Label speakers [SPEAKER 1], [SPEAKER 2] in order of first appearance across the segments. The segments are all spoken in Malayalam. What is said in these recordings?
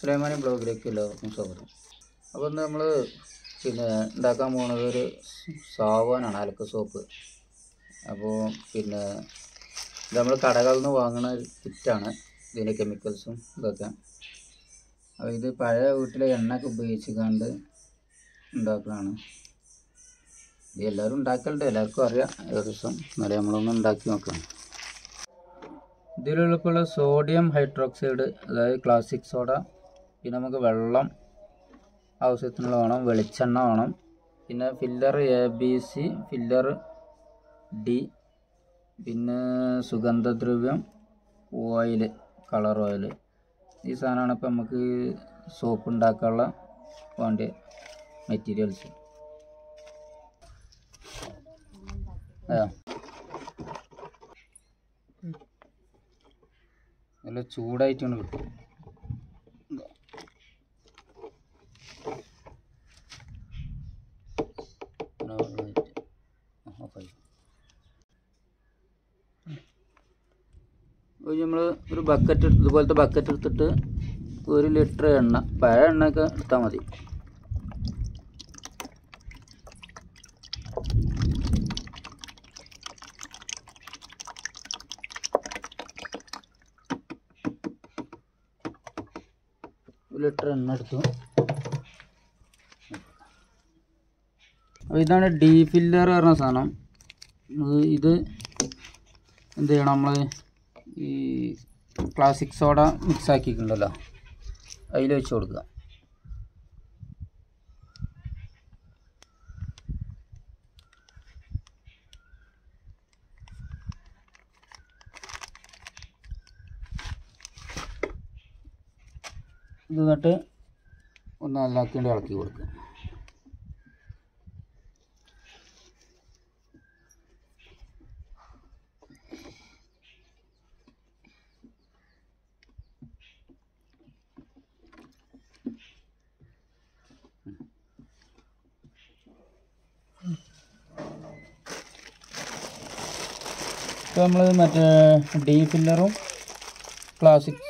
[SPEAKER 1] സുലൈമാനി ബ്ലോഗിലേക്ക് എല്ലാവർക്കും സ്വാഗതം. അപ്പോൾ ഇന്ന് നമ്മൾ പിന്നെ ഉണ്ടാക്കാൻ പോകുന്നത് ഒരു സാവാനാണ് അലക്ക് സോപ്പ്. അപ്പോൾ പിന്നെ ഇത് നമ്മൾ കടകളിൽ നിന്ന് വാങ്ങുന്ന കിറ്റാണ് ഇതിന്റെ കെമിക്കൽസും ഇതൊക്കെ. അപ്പോൾ ഇത് പഴയ വീട്ടിലെ എണ്ണയൊക്കെ ഉപയോഗിച്ചുകൊണ്ട് ഉണ്ടാക്കുന്നതാണ് ഇത് എല്ലാവരും ഉണ്ടാക്കലുണ്ട് എല്ലാവർക്കും അറിയാം. ഏകദേശം എന്നാലും നമ്മളൊന്ന് ഉണ്ടാക്കി നോക്കണം. ഇതിലുള്ള സോഡിയം ഹൈഡ്രോക്സൈഡ് അതായത് ക്ലാസിക് സോഡ പിന്നെ നമുക്ക് വെള്ളം ആവശ്യത്തിനുള്ള വേണം വെളിച്ചെണ്ണ വേണം. പിന്നെ filler a b c filler d പിന്നെ സുഗന്ധദ്രവ്യം ഓയിൽ കളർ ഓയിൽ ഈ സാധനമാണ് ഇപ്പം നമുക്ക് സോപ്പ് ഉണ്ടാക്കാനുള്ള വേണ്ട മെറ്റീരിയൽസ് അതെയോ നല്ല ചൂടായിട്ടാണ് കിട്ടും നമ്മൾ ഒരു ബക്കറ്റ് ഇതുപോലത്തെ ബക്കറ്റ് എടുത്തിട്ട് ഒരു ലിറ്റർ എണ്ണ പഴയ എണ്ണയൊക്കെ എടുത്താൽ മതി. ലിറ്റർ എണ്ണ എടുത്തു. അപ്പോൾ ഇതാണ് ഡീ ഫില്ലർ പറഞ്ഞ സാധനം. ഇത് എന്ത് ചെയ്യണം നമ്മൾ ഈ ക്ലാസിക് സോഡ മിക്സ് ആക്കിയിട്ടുണ്ടല്ലോ. അതിൽ വെച്ച് കൊടുക്കുക. ഇത് എന്നിട്ട് ഒന്ന് നല്ലാക്കേണ്ടി ഇളക്കി കൊടുക്കുക. ഇപ്പോൾ നമ്മൾ മറ്റേ ഡീ ഫില്ലറും ക്ലാസിക്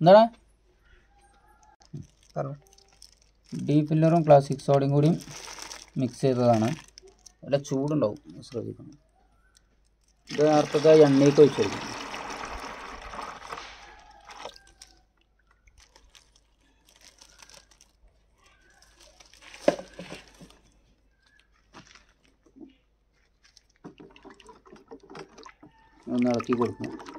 [SPEAKER 1] എന്താടാ? ഡീ ഫില്ലറും ക്ലാസിക് സോഡയും കൂടി മിക്സ് ചെയ്തതാണ്. നല്ല ചൂടുണ്ടാവും ശ്രദ്ധിക്കണം. ഇത് നേരത്തെ എണ്ണയൊക്കെ ഒഴിച്ച് കൊടുക്കും ഒന്ന് ഇളക്കി കൊടുക്കും.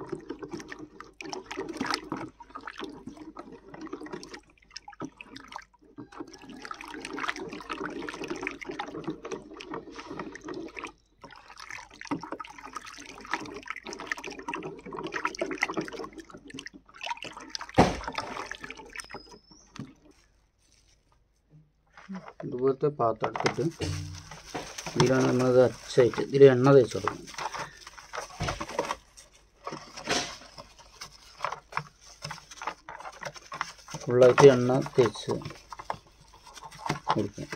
[SPEAKER 1] ഇതുപോലത്തെ പാത്രം എടുത്തിട്ട് ഇതിലാണ് നമ്മളത് അച്ചായിട്ട് ഇതിൽ എണ്ണ തേച്ച് കൊടുക്കുന്നത് ഫുള്ളായിട്ട് എണ്ണ തേച്ച് കൊടുക്കും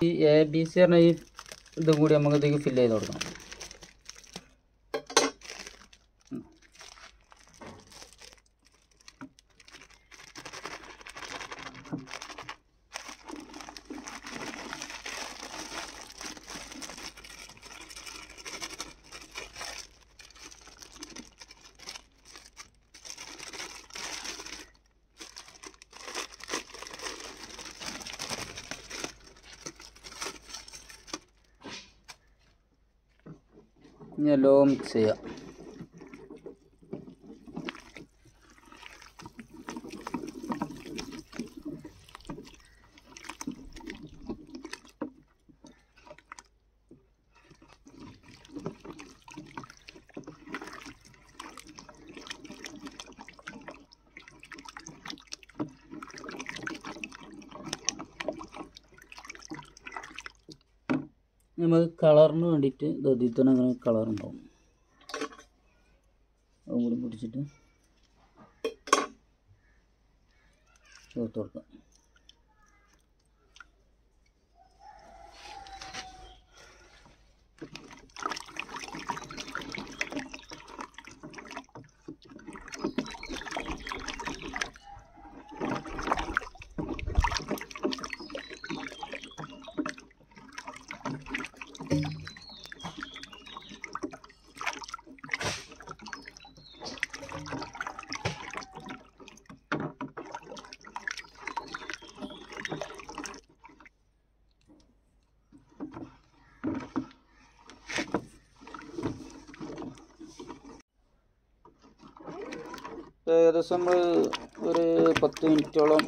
[SPEAKER 1] ഈ എ ബി സി പറഞ്ഞ ഈ ഇതും കൂടി നമുക്ക് ഇതിലേക്ക് ഫില്ല് ചെയ്ത് കൊടുക്കണം. Nyalom tsaya. നമുക്ക് കളറിന് വേണ്ടിയിട്ട് ഇത് ഇതിൽ തന്നെ അങ്ങനെ കളർ ഉണ്ടാവും. അതും കൂടി പിടിച്ചിട്ട് ചേർത്ത് കൊടുക്കാം. ഏകദേശം നമ്മൾ ഒരു പത്ത് മിനിറ്റോളം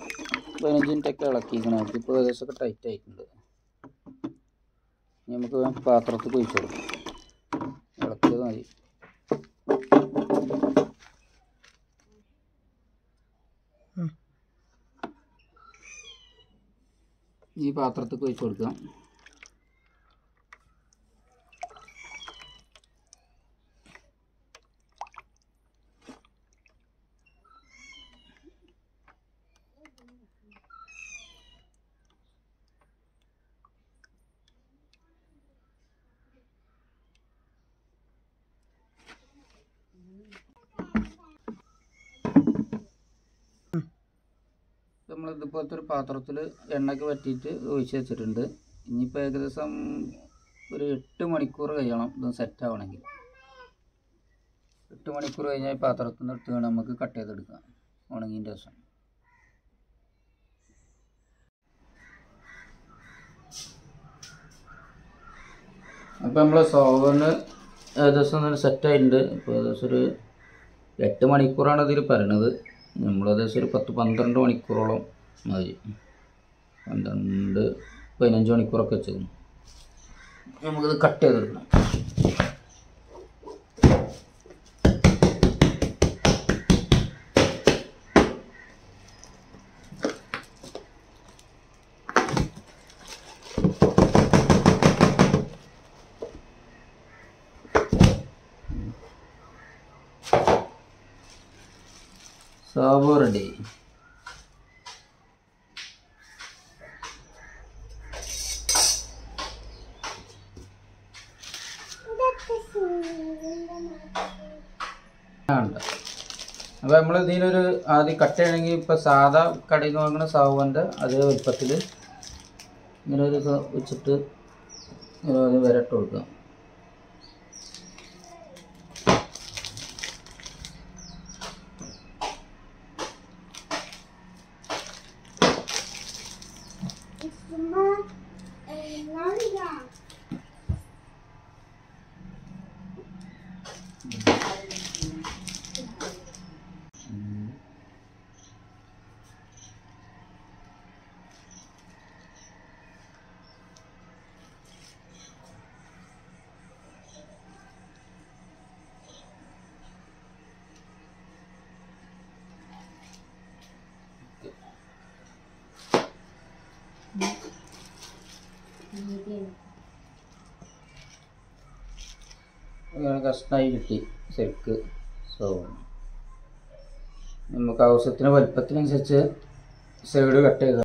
[SPEAKER 1] പതിനഞ്ച് മിനിറ്റൊക്കെ ഇളക്കിയിരിക്കണം ഇപ്പോൾ ഏകദേശം ഒക്കെ ടൈറ്റ് ആയിട്ടുണ്ട്. നമുക്ക് പാത്രത്തിൽ കുഴിച്ചു കൊടുക്കാം. ഇളക്കിയത് മതി. ഈ പാത്രത്തിൽ കുഴിച്ചു കൊടുക്കാം നമ്മൾ ഇതുപോലത്തെ ഒരു പാത്രത്തിൽ എണ്ണയ്ക്ക് പറ്റിയിട്ട് ഒഴിച്ച് വെച്ചിട്ടുണ്ട്. ഇനിയിപ്പോൾ ഏകദേശം ഒരു എട്ട് മണിക്കൂർ കഴിയണം ഇത് സെറ്റ് ആവണമെങ്കിൽ. എട്ട് മണിക്കൂർ കഴിഞ്ഞാൽ പാത്രത്തിൽ നിന്ന് എടുത്ത് നമുക്ക് കട്ട് ചെയ്തെടുക്കാം ഉണങ്ങിന്റെ ശേഷം. അപ്പോൾ നമ്മൾ സോവന് ഏകദേശം സെറ്റ് ആയിട്ടുണ്ട്. ഇപ്പോൾ ഏകദേശം ഒരു എട്ട് മണിക്കൂറാണ് ഇതിൽ പറയണത്. നമ്മൾ ഏകദേശം ഒരു പത്ത് പന്ത്രണ്ട് മണിക്കൂറോളം മതി പന്ത്രണ്ട് പതിനഞ്ച് മണിക്കൂറൊക്കെ വെച്ചത് നമുക്കിത് കട്ട് ചെയ്തെടുക്കണം. സാബോ റെഡി. അപ്പോൾ നമ്മൾ ഇതിലൊരു ആദ്യം കട്ട് ചെയ്യണമെങ്കിൽ ഇപ്പോൾ സാധാ കടയിൽ നിന്ന് വാങ്ങുന്ന സാവുവിന്റെ അതേ വലുപ്പത്തിൽ ഇങ്ങനെ ഒരു വെച്ചിട്ട് ഇങ്ങനെ കൊടുക്കാം കൊടുക്കുക ഇങ്ങനെ കഷ്ണമായി കിട്ടി ശരിക്ക്. സോ നമുക്ക് ആവശ്യത്തിന് വലുപ്പത്തിനനുസരിച്ച് സൈഡ് കട്ട് ചെയ്ത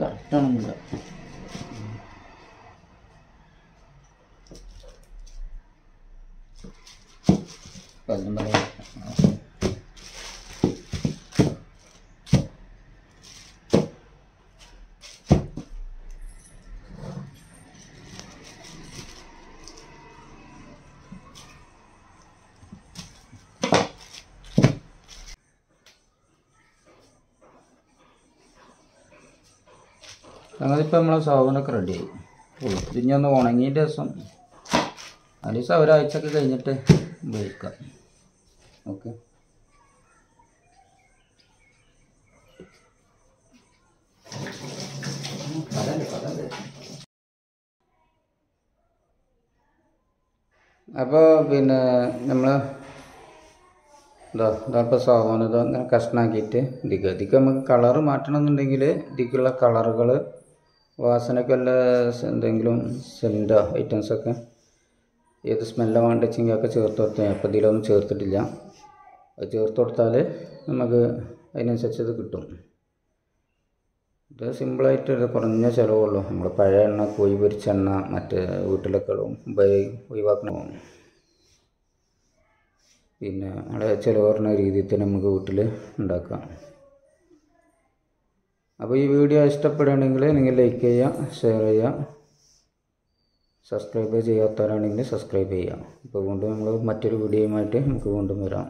[SPEAKER 1] കറക്റ്റാണെന്നില്ല പറയാം. ഞങ്ങളിപ്പോൾ നമ്മളെ സാധനമൊക്കെ റെഡിയായി ഇനി ഒന്ന് ഉണങ്ങിയിട്ട് ദിവസം അത് ദിവസം ഒരാഴ്ചയൊക്കെ കഴിഞ്ഞിട്ട് ഉപയോഗിക്കാം. ഓക്കെ. അപ്പോൾ പിന്നെ നമ്മൾ ഇതാ ഇപ്പോൾ സാധനം ഇതാ കഷ്ണാക്കിയിട്ട് ഇതിക്ക് ഇതിക്ക് നമുക്ക് കളറ് മാറ്റണമെന്നുണ്ടെങ്കിൽ ഇതിക്കുള്ള കളറുകൾ സ- എന്തെങ്കിലും സെന്റോ ഐറ്റംസൊക്കെ ഏത് സ്മെല്ലാണ് വേണ്ട ഒക്കെ ചേർത്ത് കൊടുത്താൽ അപ്പോൾ ഇതിലൊന്നും ചേർത്തിട്ടില്ല. അത് ചേർത്ത് കൊടുത്താൽ നമുക്ക് അതിനനുസരിച്ച് ഇത് കിട്ടും. ഇത് സിമ്പിളായിട്ട് കുറഞ്ഞ ചിലവുള്ളൂ. നമ്മൾ പഴയ എണ്ണ കോഴി പൊരിച്ച എണ്ണ മറ്റ് വീട്ടിലൊക്കെ ഒഴിവാക്കണം പിന്നെ നമ്മുടെ ചിലവ് കുറഞ്ഞ രീതിയിൽ തന്നെ നമുക്ക് വീട്ടിൽ ഉണ്ടാക്കാം. അപ്പോൾ ഈ വീഡിയോ ഇഷ്ടപ്പെടുകയാണെങ്കിൽ നിങ്ങൾ ലൈക്ക് ചെയ്യുക ഷെയർ ചെയ്യുക സബ്സ്ക്രൈബ് ചെയ്യാത്തവരാണെങ്കിൽ സബ്സ്ക്രൈബ് ചെയ്യുക. ഇപ്പോൾ വീണ്ടും നമ്മൾ മറ്റൊരു വീഡിയോയുമായിട്ട് നമുക്ക് വീണ്ടും വരാം.